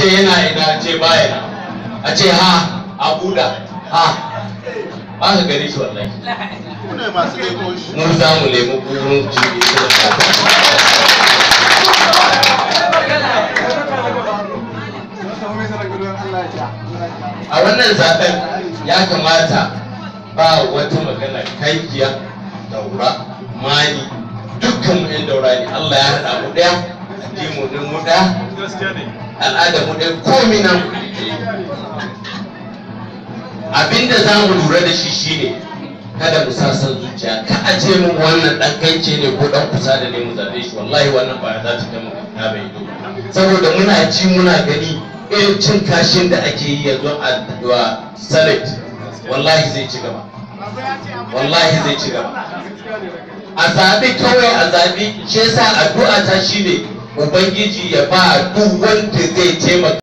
ce yana ina ce baya. Na a ce ha a buɗa. Ha. Ba ka gani shi wallahi. Mu za mu nemi kurun jirgi a wannan zaɓen ya kamata ba wata magana kankiya daura mani. Dukkan mu yan daura ne Allah ya haɗa mu ɗaya. Addini mu mu ɗaya al'ada mu ɗaya komai nan abin da za mu lura da shi shine kada mu sa san zuciya. Ka a ce mu wannan dan kance ne ko dan kusa da ne mu zaɓe shi. Wallahi wannan ba za ta mu na bai do saboda muna ji muna gani irin cin kashin da ake yi yanzu a senate wallahi zai ci gaba. Wallahi zai ci gaba. A zabi kawai a zabi shi yasa addu'a ta shine ubangiji ya ba duk wanda zai taimaka